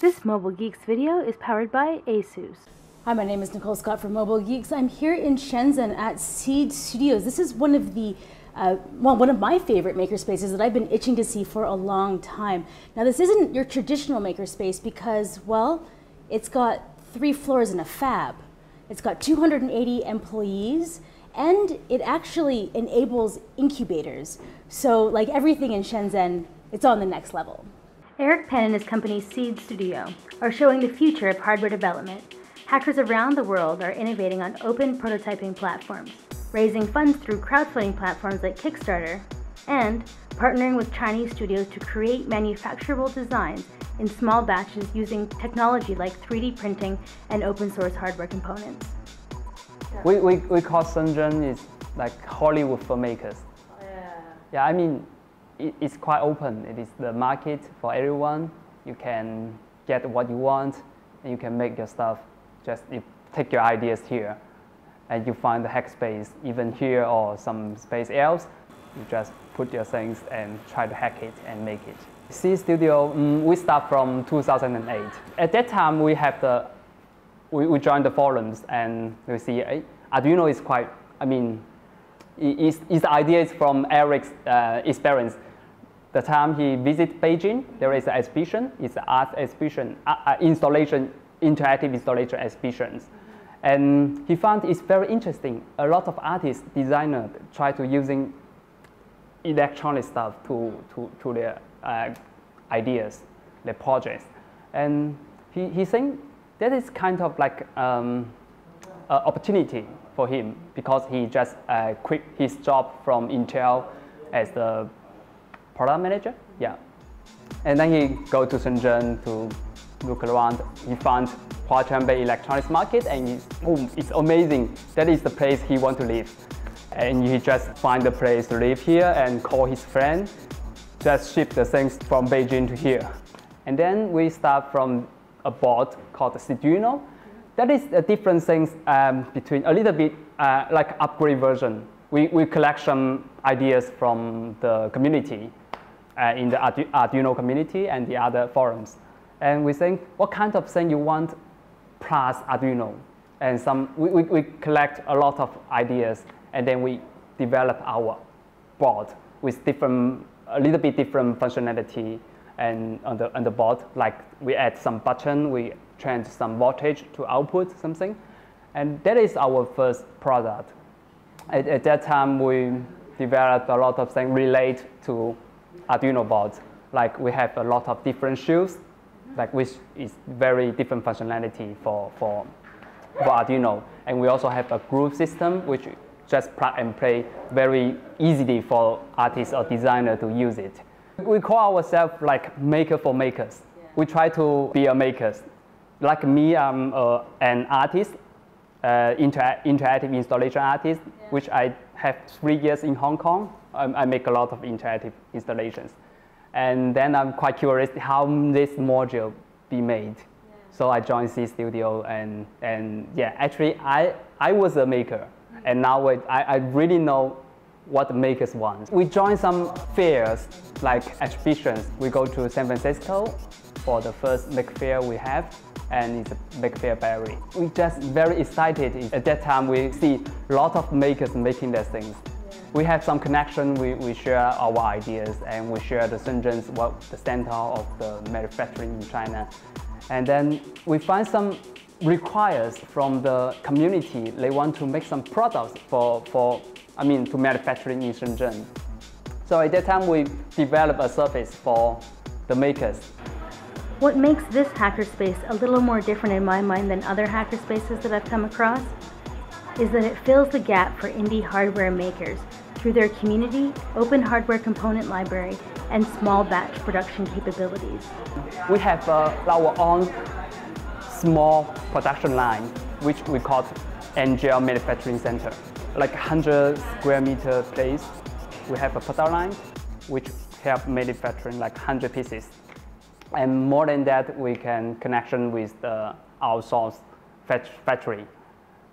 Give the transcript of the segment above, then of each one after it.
This Mobile Geeks video is powered by ASUS. Hi, my name is Nicole Scott from Mobile Geeks. I'm here in Shenzhen at Seeed Studios. This is one of the uh, well, one of my favorite makerspaces that I've been itching to see for a long time. Now, this isn't your traditional makerspace because, well, it's got three floors and a fab. It's got 280 employees, and it actually enables incubators. So, like everything in Shenzhen, it's on the next level. Eric Pan and his company Seeed Studio are showing the future of hardware development. Hackers around the world are innovating on open prototyping platforms, raising funds through crowdfunding platforms like Kickstarter, and partnering with Chinese studios to create manufacturable designs in small batches using technology like 3D printing and open source hardware components. We, we, we call Shenzhen is like Hollywood for makers. Oh, yeah, yeah I mean, it, it's quite open. It is the market for everyone. You can get what you want and you can make your stuff. Just you take your ideas here and you find the hack space even here or some space else. You just put your things and try to hack it and make it. Seeed Studio, mm, we start from 2008. At that time, we have the, we, we joined the forums and we see hey, Arduino is quite, I mean, his, his idea is from Eric's uh, experience. The time he visited Beijing, there is an exhibition, it's an art exhibition, uh, installation, interactive installation exhibitions. And he found it's very interesting. A lot of artists, designers try to using electronic stuff to, to, to their uh, ideas, their projects. And he, he think that is kind of like um, opportunity for him because he just uh, quit his job from Intel as the product manager. Yeah. And then he go to Shenzhen to look around. He found Huaqiangbei electronics market and he, boom, it's amazing. That is the place he want to live. And he just find the place to live here and call his friend, just ship the things from Beijing to here. And then we start from a board called the Arduino. That is a different things um, between a little bit uh, like upgrade version. We, we collect some ideas from the community uh, in the Arduino community and the other forums. And we think what kind of thing you want plus Arduino. And some, we, we, we collect a lot of ideas and then we develop our board with different, a little bit different functionality and on the, on the board, like we add some button, we change some voltage to output something. And that is our first product. At, at that time, we developed a lot of things relate to Arduino boards. Like we have a lot of different shields, like which is very different functionality for, for, for Arduino. And we also have a Grove system, which just plug and play very easily for artists or designer to use it. We call ourselves like maker for makers. Yeah. We try to be a makers. Like me, I'm uh, an artist, uh, inter interactive installation artist, yeah. which I have three years in Hong Kong. Um, I make a lot of interactive installations. And then I'm quite curious how this module be made. Yeah. So I joined Seeed Studio and, and yeah, actually I, I was a maker. And now I, I really know what the makers want. We join some fairs like exhibitions. We go to San Francisco for the first Make Fair we have and it's a Make Fair Berry. We just very excited. At that time we see a lot of makers making their things. We have some connection, we, we share our ideas and we share the Shenzhen's what the center of the manufacturing in China. And then we find some requires from the community. They want to make some products for, for I mean, to manufacturing in Shenzhen. So at that time, we developed a service for the makers. What makes this hackerspace a little more different in my mind than other hackerspaces that I've come across is that it fills the gap for indie hardware makers through their community, open hardware component library, and small batch production capabilities. We have uh, our own small production line, which we call Agile Manufacturing Center. Like 100 square meter place, we have a product line, which help manufacturing like 100 pieces. And more than that, we can connection with the outsourced factory.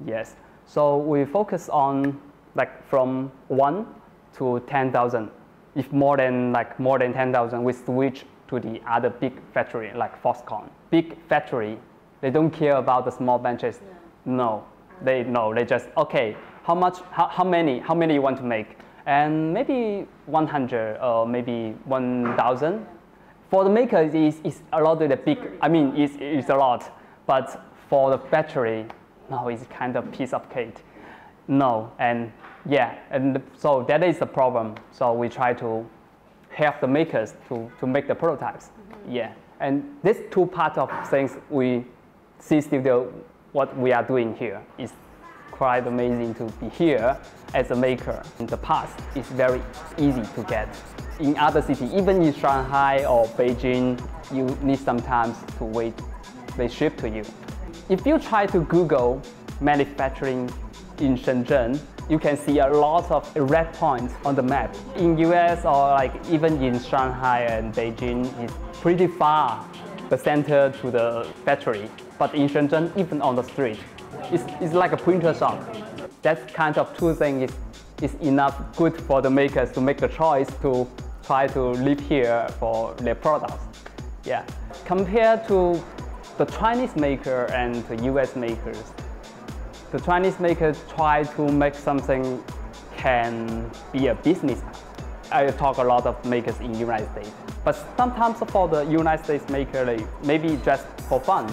Yes. So we focus on like from one to 10,000 if more than like more than 10,000, we switch to the other big factory like Foxconn. Big factory, they don't care about the small batches. No, no they no, they just okay. How much? How, how many? How many you want to make? And maybe 100 or maybe 1,000. For the maker, it's, it's a lot of the big. I mean, it's, it's a lot. But for the battery, no, it's kind of piece of cake. No, and yeah, and so that is the problem. So we try to help the makers to, to make the prototypes. Mm-hmm. Yeah, and these two parts of things we Seeed Studio, what we are doing here is quite amazing to be here as a maker. In the past, it's very easy to get. In other cities, even in Shanghai or Beijing, you need some time to wait. They ship to you. If you try to Google manufacturing in Shenzhen, you can see a lot of red points on the map. In US or like even in Shanghai and Beijing, it's pretty far, the center to the factory. But in Shenzhen, even on the street, it's, it's like a printer shop. That kind of two things is, is enough good for the makers to make the choice to try to live here for their products. Yeah. Compared to the Chinese maker and the US makers, the Chinese makers try to make something can be a business. I talk a lot of makers in United States, but sometimes for the United States maker, maybe just for fun.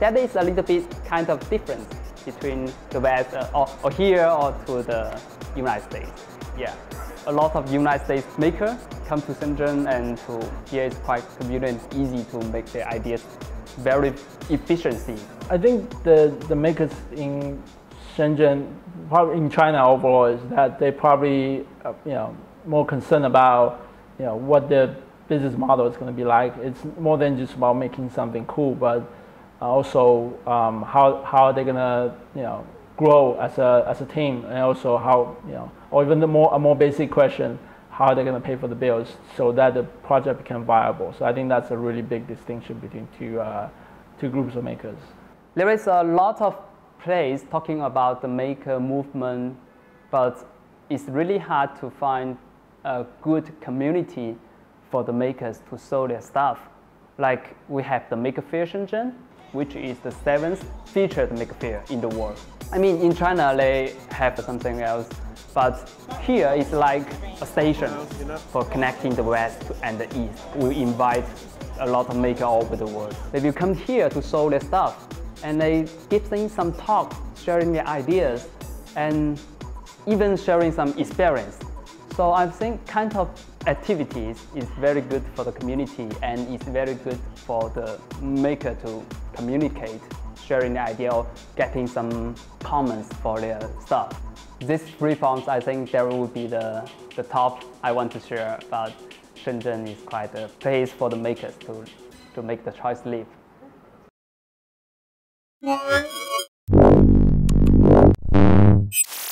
That is a little bit kind of different between the West uh, or, or here or to the United States. Yeah, a lot of United States makers come to Shenzhen and to here is quite convenient, easy to make their ideas very efficiency. I think the, the makers in Shenzhen, probably in China overall, is that they probably uh, you know more concerned about you know what their business model is going to be like. It's more than just about making something cool, but also um, how how are they going to you know grow as a as a team, and also how you know, or even the more a more basic question, how are they going to pay for the bills so that the project become viable. So I think that's a really big distinction between two uh, two groups of makers. There is a lot of place talking about the maker movement, but it's really hard to find a good community for the makers to sell their stuff. Like we have the Maker Faire Shenzhen, which is the seventh featured Maker Faire in the world. I mean, in China they have something else, but here it's like a station for connecting the West and the East. We invite a lot of makers all over the world. They will come here to sell their stuff and they give them some talk, sharing their ideas, and even sharing some experience. So I think kind of activities is very good for the community and it's very good for the maker to communicate, sharing the idea or getting some comments for their stuff. These three forms, I think there will be the, the top I want to share, but Shenzhen is quite a place for the makers to, to make the choice live.